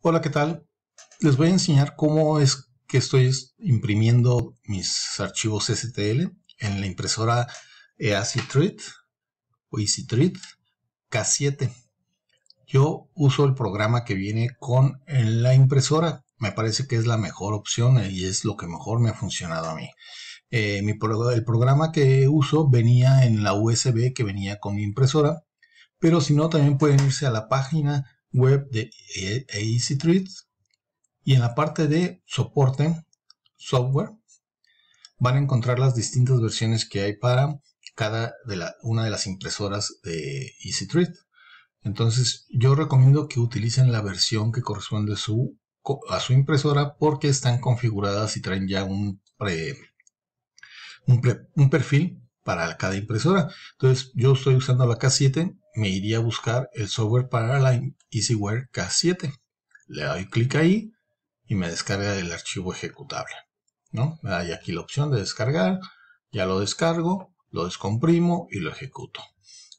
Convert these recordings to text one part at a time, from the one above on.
Hola, ¿qué tal? Les voy a enseñar cómo es que estoy imprimiendo mis archivos STL en la impresora EASY Treat o Easy Treat K7. Yo uso el programa que viene con la impresora. Me parece que es la mejor opción y es lo que mejor me ha funcionado a mí. Eh, el programa que uso venía en la USB que venía con mi impresora, pero si no, también pueden irse a la página web de EasyTreat y en la parte de soporte software van a encontrar las distintas versiones que hay para cada una de las impresoras de EasyTreat. Entonces yo recomiendo que utilicen la versión que corresponde a su, impresora porque están configuradas y traen ya un perfil para cada impresora. Entonces yo estoy usando la K7 me iría a buscar el software para la EasyWare K7. Le doy clic ahí y me descarga el archivo ejecutable. ¿no? Hay aquí la opción de descargar, ya lo descargo, lo descomprimo y lo ejecuto.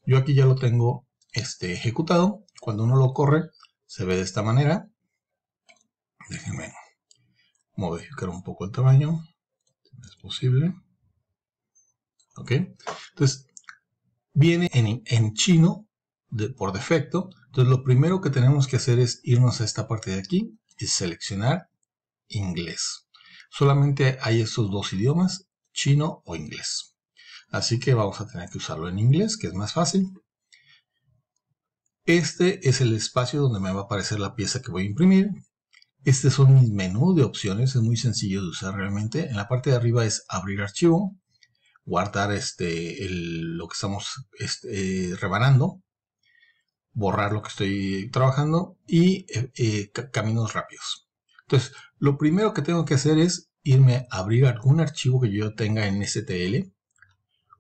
Yo aquí ya lo tengo este, ejecutado. Cuando uno lo corre, se ve de esta manera. Déjenme modificar un poco el tamaño, si es posible. Ok, entonces viene en, en chino por defecto. Entonces lo primero que tenemos que hacer es irnos a esta parte de aquí y seleccionar inglés. Solamente hay estos dos idiomas, chino o inglés. Así que vamos a tener que usarlo en inglés, que es más fácil. Este es el espacio donde me va a aparecer la pieza que voy a imprimir. Este son mis menú de opciones, es muy sencillo de usar realmente. En la parte de arriba es abrir archivo, guardar este, lo que estamos este, rebanando borrar lo que estoy trabajando y eh, eh, caminos rápidos. Entonces, lo primero que tengo que hacer es irme a abrir algún archivo que yo tenga en STL,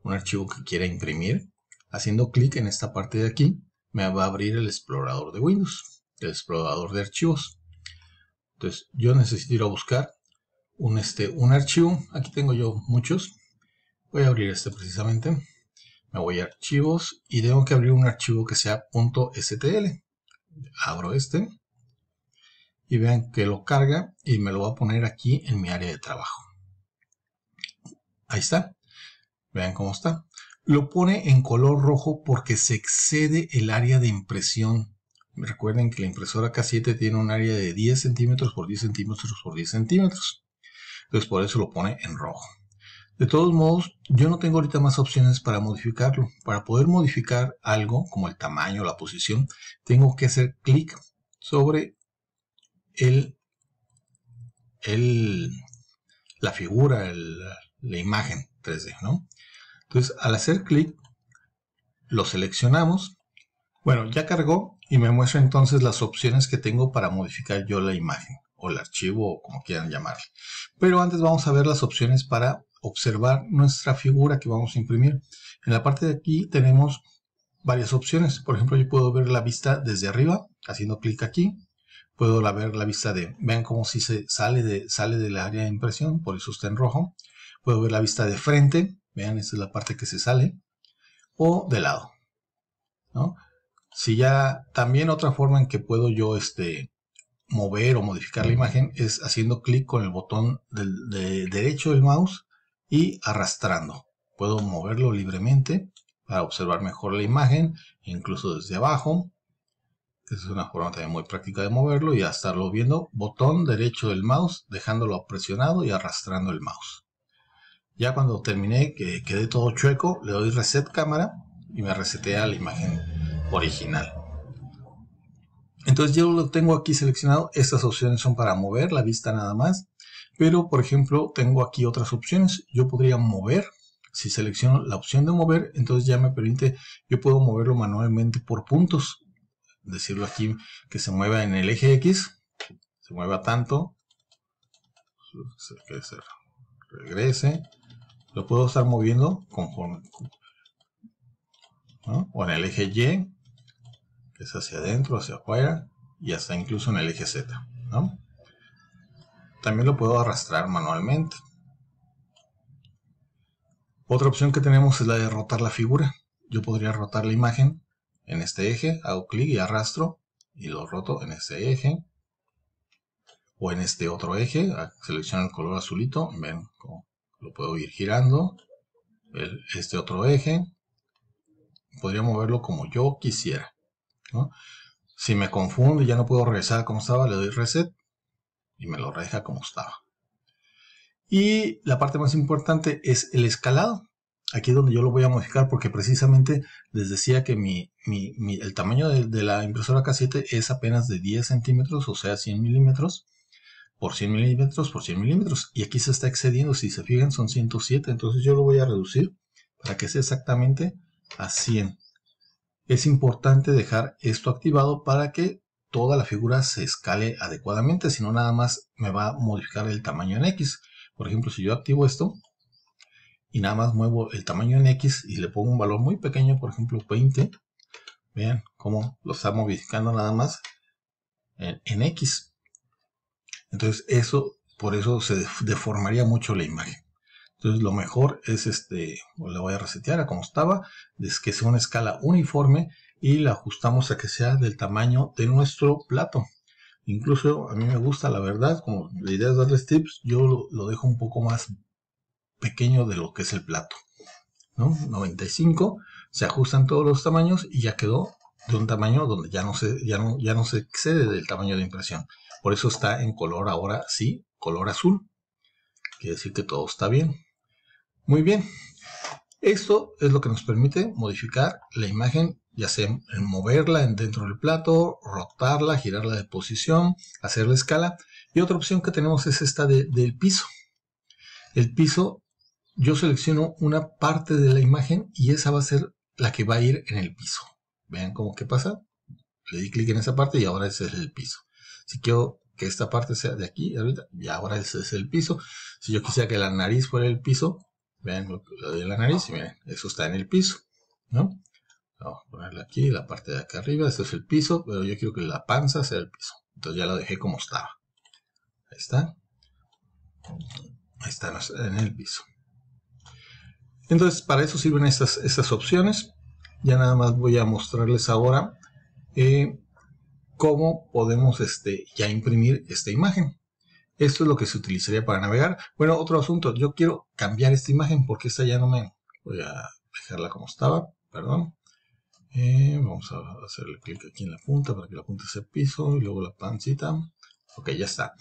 un archivo que quiera imprimir. Haciendo clic en esta parte de aquí, me va a abrir el explorador de Windows, el explorador de archivos. Entonces, yo necesito ir a buscar un, este, un archivo. Aquí tengo yo muchos. Voy a abrir este precisamente me voy a archivos y tengo que abrir un archivo que sea .stl. Abro este y vean que lo carga y me lo va a poner aquí en mi área de trabajo. Ahí está. Vean cómo está. Lo pone en color rojo porque se excede el área de impresión. Recuerden que la impresora K7 tiene un área de 10 centímetros por 10 centímetros por 10 centímetros. Entonces por eso lo pone en rojo. De todos modos, yo no tengo ahorita más opciones para modificarlo. Para poder modificar algo, como el tamaño, la posición, tengo que hacer clic sobre el, el, la figura, la imagen 3D, ¿no? Entonces, al hacer clic, lo seleccionamos. Bueno, ya cargó y me muestra entonces las opciones que tengo para modificar yo la imagen o el archivo o como quieran llamarle. Pero antes vamos a ver las opciones para observar nuestra figura que vamos a imprimir. En la parte de aquí tenemos varias opciones. Por ejemplo, yo puedo ver la vista desde arriba, haciendo clic aquí. Puedo ver la vista de, vean cómo si se sale, de, sale del área de impresión, por eso está en rojo. Puedo ver la vista de frente, vean, esta es la parte que se sale. O de lado. Si ya, también otra forma en que puedo yo este, mover o modificar la imagen es haciendo clic con el botón del, de derecho del mouse y arrastrando. Puedo moverlo libremente para observar mejor la imagen, incluso desde abajo. Es una forma también muy práctica de moverlo y estarlo viendo. Botón derecho del mouse, dejándolo presionado y arrastrando el mouse. Ya cuando terminé, que quede todo chueco, le doy reset cámara y me resetea la imagen original. Entonces yo lo tengo aquí seleccionado. Estas opciones son para mover la vista nada más. Pero, por ejemplo, tengo aquí otras opciones. Yo podría mover. Si selecciono la opción de mover, entonces ya me permite, yo puedo moverlo manualmente por puntos. Decirlo aquí que se mueva en el eje X. Se mueva tanto. Regrese. Lo puedo estar moviendo conforme. O en el eje Y. Que es hacia adentro, hacia afuera. Y hasta incluso en el eje Z. ¿no? También lo puedo arrastrar manualmente. Otra opción que tenemos es la de rotar la figura. Yo podría rotar la imagen en este eje, hago clic y arrastro y lo roto en este eje o en este otro eje. Selecciono el color azulito, ven cómo lo puedo ir girando. este otro eje. Podría moverlo como yo quisiera. Si me confundo y ya no puedo regresar como estaba, le doy reset y me lo deja como estaba. Y la parte más importante es el escalado. Aquí es donde yo lo voy a modificar porque precisamente les decía que mi, el tamaño de, la impresora K7 es apenas de 10 centímetros, o sea 100 milímetros por 100 milímetros por 100 milímetros. Y aquí se está excediendo, si se fijan son 107, entonces yo lo voy a reducir para que sea exactamente a 100. Es importante dejar esto activado para que toda la figura se escale adecuadamente, si no nada más me va a modificar el tamaño en X. Por ejemplo, si yo activo esto y nada más muevo el tamaño en X y le pongo un valor muy pequeño, por ejemplo 20, vean cómo lo está modificando nada más en, X. Entonces eso, por eso se deformaría mucho la imagen. Entonces lo mejor es este, le voy a resetear a como estaba, es que sea una escala uniforme y la ajustamos a que sea del tamaño de nuestro plato. Incluso a mí me gusta, la verdad, como la idea es darles tips, yo lo, dejo un poco más pequeño de lo que es el plato. ¿no? 95, se ajustan todos los tamaños y ya quedó de un tamaño donde ya no se, ya no, ya no se excede del tamaño de impresión. Por eso está en color ahora sí, color azul. Quiere decir que todo está bien. Muy bien. Esto es lo que nos permite modificar la imagen ya sea moverla dentro del plato, rotarla, girarla de posición, hacerle escala. Y otra opción que tenemos es esta del piso. El piso, yo selecciono una parte de la imagen y esa va a ser la que va a ir en el piso. Vean cómo que pasa. Le di clic en esa parte y ahora ese es el piso. Si quiero que esta parte sea de aquí, y ahora ese es el piso. Si yo quisiera que la nariz fuera el piso, vean lo de la nariz y miren, eso está en el piso, ¿no? Vamos a ponerle aquí, la parte de acá arriba, este es el piso, pero yo quiero que la panza sea el piso. Entonces ya lo dejé como estaba. Ahí está. Ahí está en el piso. Entonces para eso sirven estas, estas opciones. Ya nada más voy a mostrarles ahora eh, cómo podemos este, ya imprimir esta imagen. Esto es lo que se utilizaría para navegar. Bueno, otro asunto. Yo quiero cambiar esta imagen porque esta ya no me... Voy a dejarla como estaba. Perdón. Eh, vamos a hacerle clic aquí en la punta para que la punta sea piso y luego la pancita. Ok, ya está.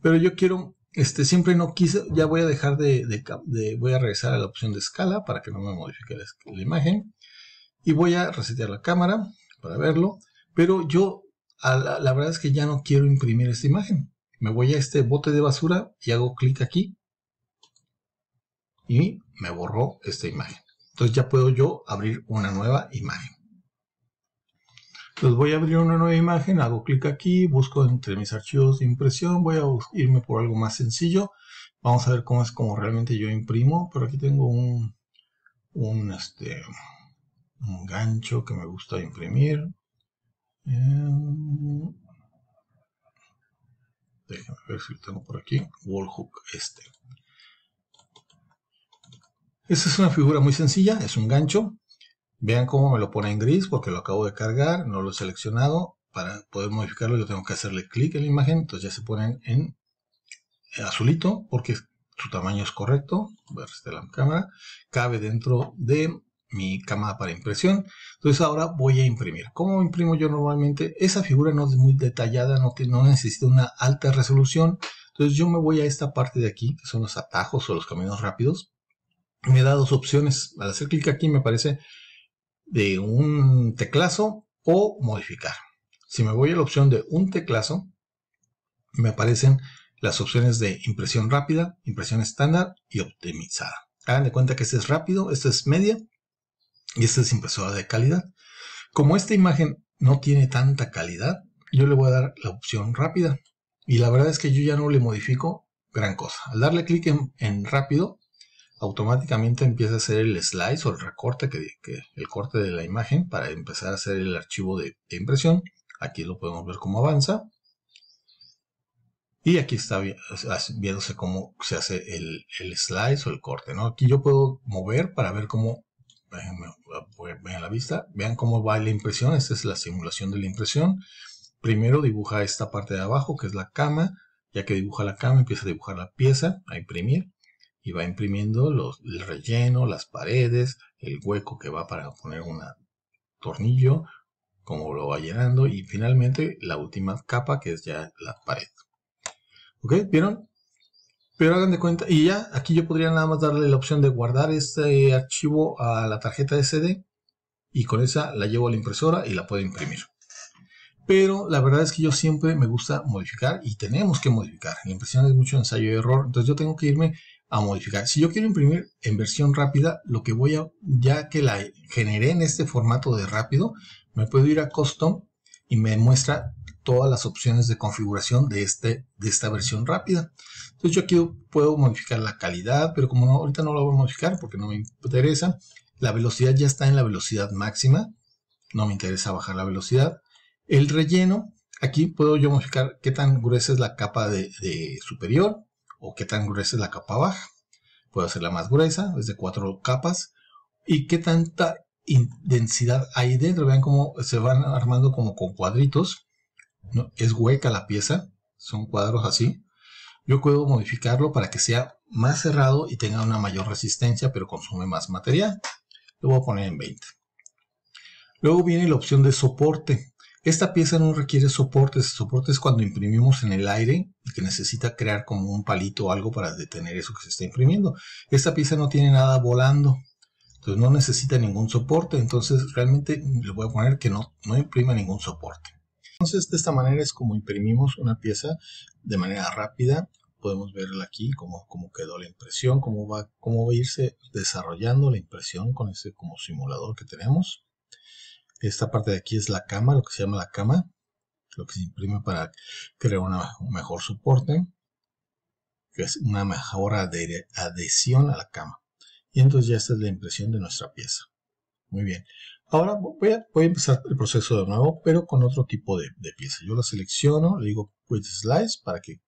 Pero yo quiero, este, siempre no quise, ya voy a dejar de, voy a regresar a la opción de escala para que no me modifique la, imagen. Y voy a resetear la cámara para verlo. Pero yo, la, la verdad es que ya no quiero imprimir esta imagen. Me voy a este bote de basura y hago clic aquí. Y me borró esta imagen. Entonces ya puedo yo abrir una nueva imagen. Entonces voy a abrir una nueva imagen, hago clic aquí, busco entre mis archivos de impresión, voy a irme por algo más sencillo. Vamos a ver cómo es como realmente yo imprimo, pero aquí tengo un, un, este, un gancho que me gusta imprimir. Eh, ver si lo tengo por aquí. Wallhook este. Esta es una figura muy sencilla, es un gancho. Vean cómo me lo pone en gris porque lo acabo de cargar, no lo he seleccionado. Para poder modificarlo yo tengo que hacerle clic en la imagen, entonces ya se ponen en azulito porque su tamaño es correcto. Voy a restaurar la cámara. Cabe dentro de mi cámara para impresión. Entonces ahora voy a imprimir. ¿Cómo imprimo yo normalmente? Esa figura no es muy detallada, no, no necesita una alta resolución. Entonces yo me voy a esta parte de aquí, que son los atajos o los caminos rápidos. Me da dos opciones. Al hacer clic aquí me parece de un teclazo o modificar. Si me voy a la opción de un teclazo, me aparecen las opciones de impresión rápida, impresión estándar y optimizada. Hagan de cuenta que este es rápido, este es media y este es impresora de calidad. Como esta imagen no tiene tanta calidad, yo le voy a dar la opción rápida. Y la verdad es que yo ya no le modifico gran cosa. Al darle clic en, en rápido, automáticamente empieza a hacer el slice o el recorte, que, el corte de la imagen para empezar a hacer el archivo de, impresión. Aquí lo podemos ver cómo avanza. Y aquí está viéndose cómo se hace el, slice o el corte. ¿no? Aquí yo puedo mover para ver cómo, vean la vista, vean cómo va la impresión. Esta es la simulación de la impresión. Primero dibuja esta parte de abajo, que es la cama. Ya que dibuja la cama, empieza a dibujar la pieza, a imprimir y va imprimiendo los, el relleno, las paredes, el hueco que va para poner un tornillo, como lo va llenando y finalmente la última capa que es ya la pared. ¿Ok? ¿Vieron? Pero hagan de cuenta, y ya aquí yo podría nada más darle la opción de guardar este archivo a la tarjeta SD y con esa la llevo a la impresora y la puedo imprimir. Pero la verdad es que yo siempre me gusta modificar y tenemos que modificar. La impresión es mucho ensayo y error, entonces yo tengo que irme a modificar. Si yo quiero imprimir en versión rápida, lo que voy a, ya que la generé en este formato de rápido, me puedo ir a Custom y me muestra todas las opciones de configuración de, este, de esta versión rápida. Entonces yo aquí puedo modificar la calidad, pero como ahorita no lo voy a modificar porque no me interesa, la velocidad ya está en la velocidad máxima, no me interesa bajar la velocidad. El relleno, aquí puedo yo modificar qué tan gruesa es la capa de superior, o qué tan gruesa es la capa baja. Puedo hacerla más gruesa, es de cuatro capas. Y qué tanta densidad hay dentro. Vean cómo se van armando como con cuadritos. ¿no? Es hueca la pieza, son cuadros así. Yo puedo modificarlo para que sea más cerrado y tenga una mayor resistencia, pero consume más material. Lo voy a poner en 20. Luego viene la opción de soporte. Esta pieza no requiere soportes. Soporte es cuando imprimimos en el aire que necesita crear como un palito o algo para detener eso que se está imprimiendo. Esta pieza no tiene nada volando. Entonces no necesita ningún soporte. Entonces realmente le voy a poner que no, no imprima ningún soporte. Entonces de esta manera es como imprimimos una pieza de manera rápida. Podemos verla aquí, cómo, cómo quedó la impresión, cómo va, cómo va a irse desarrollando la impresión con ese como simulador que tenemos. Esta parte de aquí es la cama, lo que se llama la cama, lo que se imprime para crear un mejor soporte, que es una mejor adhesión a la cama. Y entonces ya esta es la impresión de nuestra pieza. Muy bien. Ahora voy a, empezar el proceso de nuevo, pero con otro tipo de, pieza. Yo la selecciono, le digo Quit Slice para que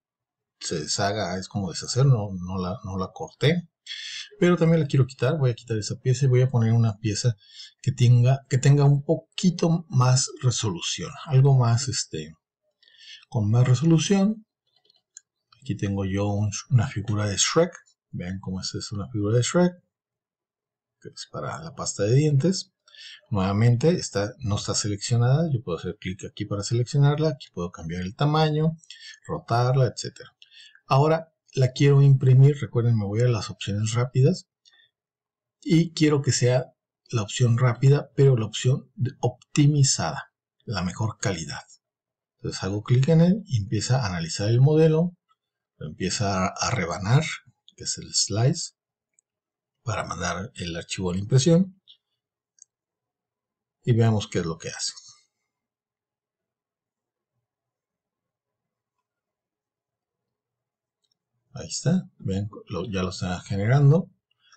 se deshaga, es como deshacer, no, la, no la corté pero también la quiero quitar, voy a quitar esa pieza y voy a poner una pieza que tenga, que tenga un poquito más resolución, algo más este, con más resolución. Aquí tengo yo una figura de Shrek, vean cómo es una figura de Shrek, que es para la pasta de dientes. Nuevamente está, no está seleccionada, yo puedo hacer clic aquí para seleccionarla, aquí puedo cambiar el tamaño, rotarla, etc. Ahora la quiero imprimir, recuerden, me voy a las opciones rápidas y quiero que sea la opción rápida, pero la opción optimizada, la mejor calidad. Entonces hago clic en él y empieza a analizar el modelo, lo empieza a rebanar, que es el slice, para mandar el archivo a la impresión y veamos qué es lo que hace. Ahí está, ya lo está generando.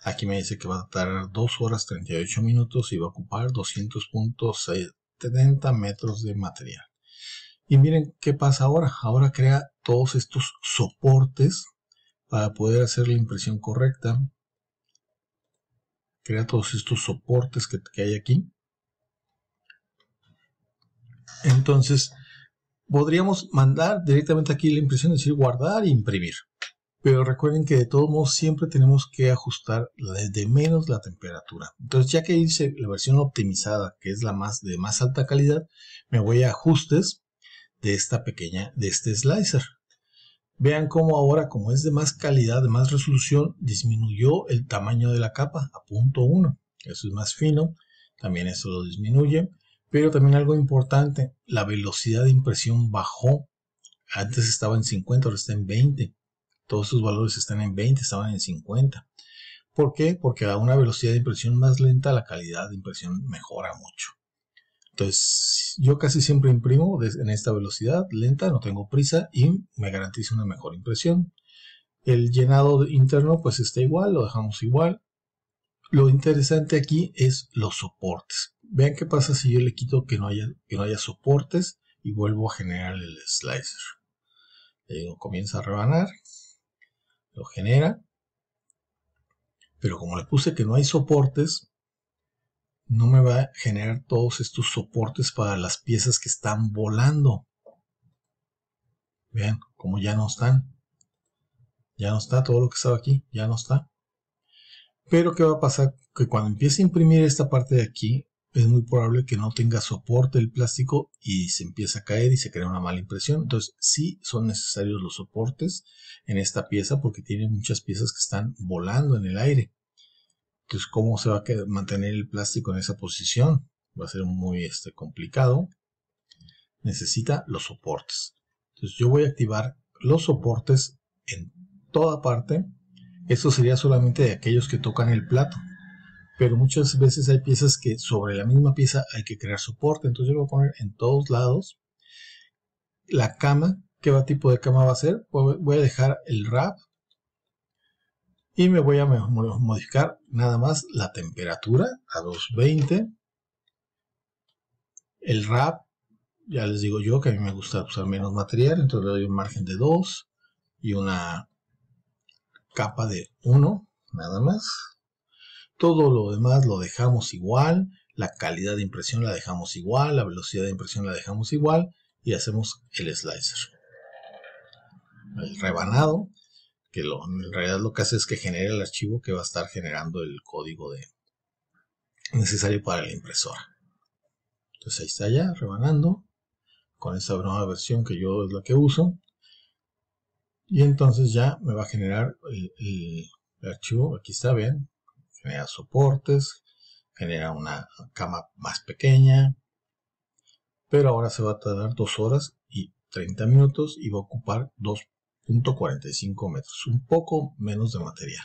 Aquí me dice que va a tardar 2 horas 38 minutos y va a ocupar 200.70 metros de material. Y miren qué pasa ahora. Ahora crea todos estos soportes para poder hacer la impresión correcta. Crea todos estos soportes que, que hay aquí. Entonces, podríamos mandar directamente aquí la impresión, es decir, guardar e imprimir. Pero recuerden que de todos modos siempre tenemos que ajustar de menos la temperatura. Entonces ya que hice la versión optimizada, que es la más de más alta calidad, me voy a ajustes de esta pequeña, de este slicer. Vean cómo ahora, como es de más calidad, de más resolución, disminuyó el tamaño de la capa a punto 1. Eso es más fino, también eso lo disminuye. Pero también algo importante, la velocidad de impresión bajó. Antes estaba en 50, ahora está en 20 todos sus valores están en 20, estaban en 50. ¿Por qué? Porque a una velocidad de impresión más lenta la calidad de impresión mejora mucho. Entonces, yo casi siempre imprimo en esta velocidad lenta, no tengo prisa y me garantiza una mejor impresión. El llenado interno pues está igual, lo dejamos igual. Lo interesante aquí es los soportes. Vean qué pasa si yo le quito que no haya, que no haya soportes y vuelvo a generar el slicer. Le digo, comienza a rebanar lo genera, pero como le puse que no hay soportes, no me va a generar todos estos soportes para las piezas que están volando. Vean como ya no están. Ya no está todo lo que estaba aquí, ya no está. Pero ¿qué va a pasar? Que cuando empiece a imprimir esta parte de aquí, es muy probable que no tenga soporte el plástico y se empieza a caer y se crea una mala impresión. Entonces sí son necesarios los soportes en esta pieza porque tiene muchas piezas que están volando en el aire. Entonces, ¿cómo se va a mantener el plástico en esa posición? Va a ser muy este, complicado. Necesita los soportes. Entonces, yo voy a activar los soportes en toda parte. Esto sería solamente de aquellos que tocan el plato. Pero muchas veces hay piezas que sobre la misma pieza hay que crear soporte. Entonces, yo voy a poner en todos lados la cama. ¿Qué tipo de cama va a ser? Voy a dejar el wrap y me voy a modificar nada más la temperatura a 220 el wrap ya les digo yo que a mí me gusta usar menos material entonces le doy un margen de 2 y una capa de 1 nada más todo lo demás lo dejamos igual la calidad de impresión la dejamos igual la velocidad de impresión la dejamos igual y hacemos el slicer el rebanado que en realidad lo que hace es que genere el archivo que va a estar generando el código de, necesario para la impresora. Entonces ahí está ya rebanando con esta nueva versión que yo es la que uso. Y entonces ya me va a generar el, archivo, aquí está, bien, genera soportes, genera una cama más pequeña, pero ahora se va a tardar 2 horas y 30 minutos y va a ocupar dos 0.45 metros, un poco menos de material.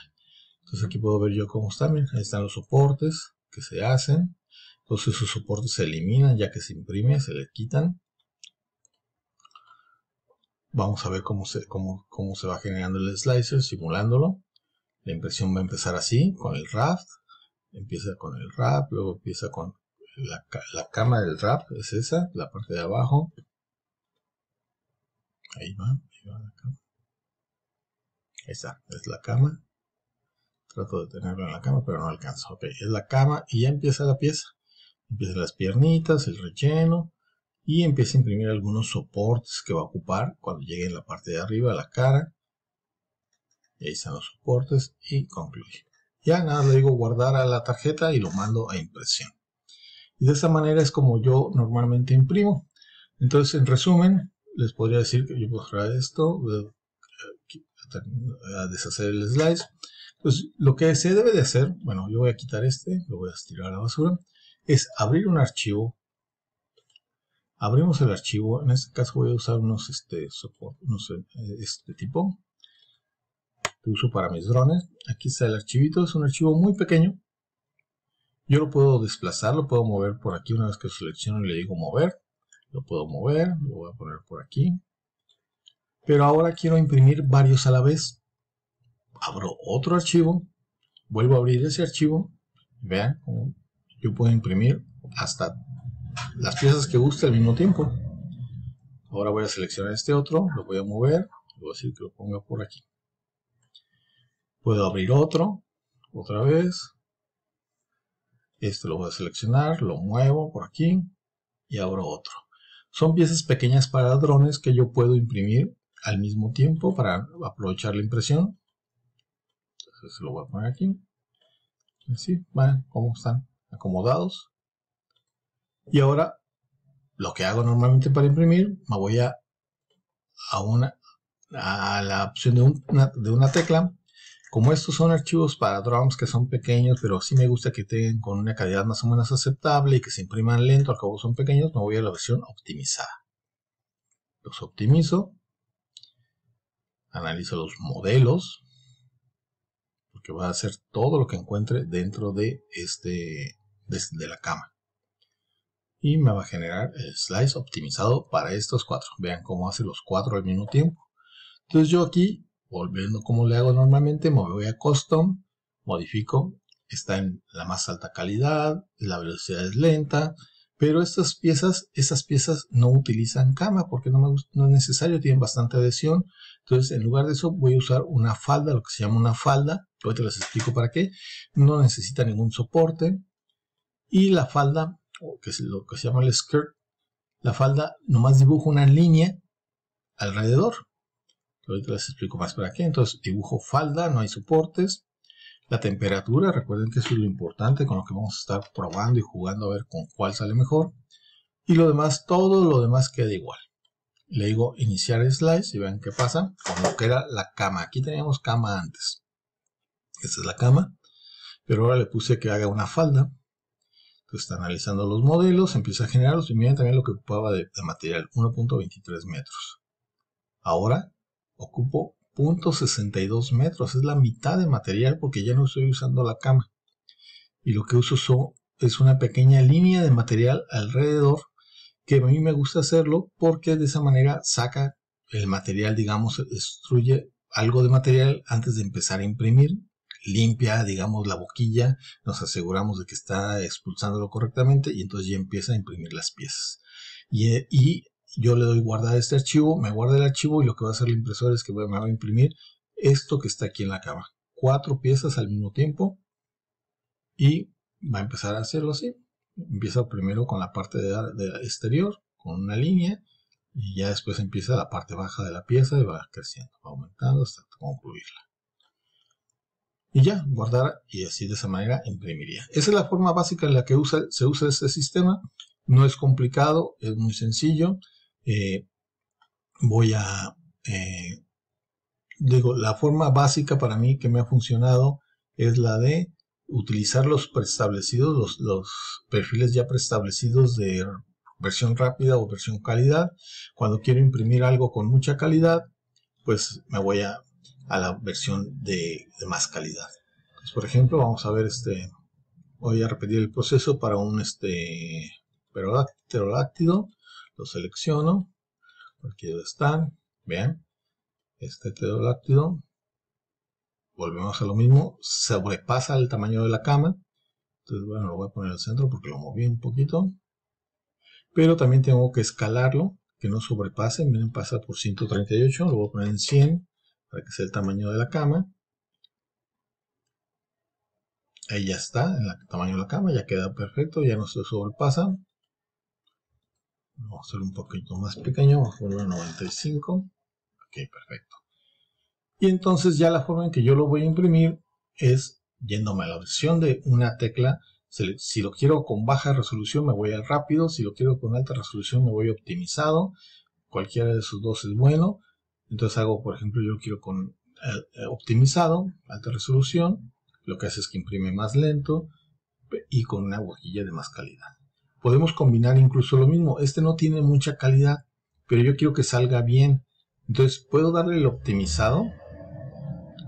Entonces aquí puedo ver yo cómo están, ahí están los soportes que se hacen. Entonces esos soportes se eliminan ya que se imprime, se le quitan. Vamos a ver cómo se, cómo, cómo se va generando el slicer, simulándolo. La impresión va a empezar así, con el raft. Empieza con el wrap, luego empieza con la, cama del wrap, es esa, la parte de abajo. Ahí va, ahí va la cama. Esa es la cama. Trato de tenerlo en la cama, pero no alcanzo. Ok, es la cama y ya empieza la pieza. Empiezan las piernitas, el relleno y empieza a imprimir algunos soportes que va a ocupar cuando llegue en la parte de arriba, la cara. Ahí están los soportes y concluye. Ya nada, le digo guardar a la tarjeta y lo mando a impresión. Y de esa manera es como yo normalmente imprimo. Entonces, en resumen, les podría decir que yo traer esto, a deshacer el slice. Pues lo que se debe de hacer, bueno, yo voy a quitar este, lo voy a tirar a la basura, es abrir un archivo. Abrimos el archivo, en este caso voy a usar unos, este, unos, eh, este tipo, que uso para mis drones. Aquí está el archivito, es un archivo muy pequeño. Yo lo puedo desplazar, lo puedo mover por aquí una vez que selecciono y le digo mover. Lo puedo mover, lo voy a poner por aquí. Pero ahora quiero imprimir varios a la vez. Abro otro archivo, vuelvo a abrir ese archivo. Vean cómo yo puedo imprimir hasta las piezas que guste al mismo tiempo. Ahora voy a seleccionar este otro, lo voy a mover, voy a decir que lo ponga por aquí. Puedo abrir otro, otra vez. Este lo voy a seleccionar, lo muevo por aquí y abro otro. Son piezas pequeñas para drones que yo puedo imprimir al mismo tiempo para aprovechar la impresión. Entonces lo voy a poner aquí. Así, van cómo están acomodados. Y ahora lo que hago normalmente para imprimir, me voy a, a, una, a la opción de, una, de una tecla. Como estos son archivos para drums que son pequeños, pero sí me gusta que tengan con una calidad más o menos aceptable y que se impriman lento, al cabo son pequeños, me voy a la versión optimizada. Los optimizo analizo los modelos, porque va a hacer todo lo que encuentre dentro de, este, de, la cama. Y me va a generar el slice optimizado para estos cuatro. Vean cómo hace los cuatro al mismo tiempo. Entonces yo aquí, volviendo como le hago normalmente, me voy a custom, modifico, está en la más alta calidad, la velocidad es lenta, pero estas piezas, esas piezas no utilizan cama porque no, es necesario, tienen bastante adhesión. Entonces, en lugar de eso, voy a usar una falda, lo que se llama una falda. Ahorita les explico para qué. No necesita ningún soporte. Y la falda, que es lo que se llama el skirt, la falda nomás dibuja una línea alrededor. Ahorita les explico más para qué. Entonces, dibujo falda, no hay soportes. La temperatura, recuerden que eso es lo importante con lo que vamos a estar probando y jugando a ver con cuál sale mejor. Y lo demás, todo lo demás queda igual. Le digo iniciar slice y vean qué pasa. Como que era la cama. Aquí teníamos cama antes. Esta es la cama. Pero ahora le puse que haga una falda. Entonces está analizando los modelos, empieza a generarlos y miren también lo que ocupaba de, de material, 1.23 metros. Ahora ocupo 0.62 metros, es la mitad de material porque ya no estoy usando la cama. Y lo que uso es una pequeña línea de material alrededor que a mí me gusta hacerlo porque de esa manera saca el material, digamos, destruye algo de material antes de empezar a imprimir, limpia, digamos, la boquilla, nos aseguramos de que está expulsándolo correctamente y entonces ya empieza a imprimir las piezas. Y yo le doy guardar este archivo, me guarda el archivo y lo que va a hacer el impresor es que me va a imprimir esto que está aquí en la cama. Cuatro piezas al mismo tiempo y va a empezar a hacerlo así. Empieza primero con la parte de, exterior, con una línea, y ya después empieza la parte baja de la pieza y va creciendo, va aumentando hasta concluirla. Y ya, guardar y así de esa manera imprimiría. Esa es la forma básica en la que se usa este sistema. No es complicado, es muy sencillo. Eh, voy a, eh, digo, la forma básica para mí que me ha funcionado es la de utilizar los preestablecidos, los, los perfiles ya preestablecidos de versión rápida o versión calidad. Cuando quiero imprimir algo con mucha calidad, pues me voy a, a la versión de, más calidad. por ejemplo, vamos a ver este, voy a repetir el proceso para un este pterodáctilo lo selecciono, aquí donde están, vean, este pterodáctilo, volvemos a lo mismo, sobrepasa el tamaño de la cama, entonces bueno, lo voy a poner al centro porque lo moví un poquito, pero también tengo que escalarlo, que no sobrepase, miren, pasa por 138, lo voy a poner en 100, para que sea el tamaño de la cama, ahí ya está, en el tamaño de la cama, ya queda perfecto, ya no se sobrepasa, Vamos a hacer un poquito más pequeño, vamos a ponerlo 95. Ok, perfecto. Y entonces ya la forma en que yo lo voy a imprimir es yéndome a la versión de una tecla. Si lo quiero con baja resolución me voy al rápido, si lo quiero con alta resolución me voy a optimizado. Cualquiera de esos dos es bueno. Entonces hago, por ejemplo, yo quiero con eh, optimizado, alta resolución. Lo que hace es que imprime más lento y con una boquilla de más calidad podemos combinar incluso lo mismo. Este no tiene mucha calidad, pero yo quiero que salga bien. Entonces puedo darle el optimizado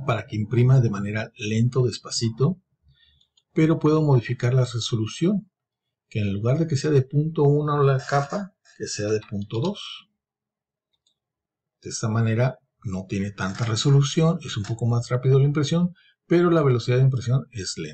para que imprima de manera lento, despacito, pero puedo modificar la resolución, que en lugar de que sea de punto 1 la capa, que sea de punto 2. De esta manera no tiene tanta resolución, es un poco más rápido la impresión, pero la velocidad de impresión es lenta.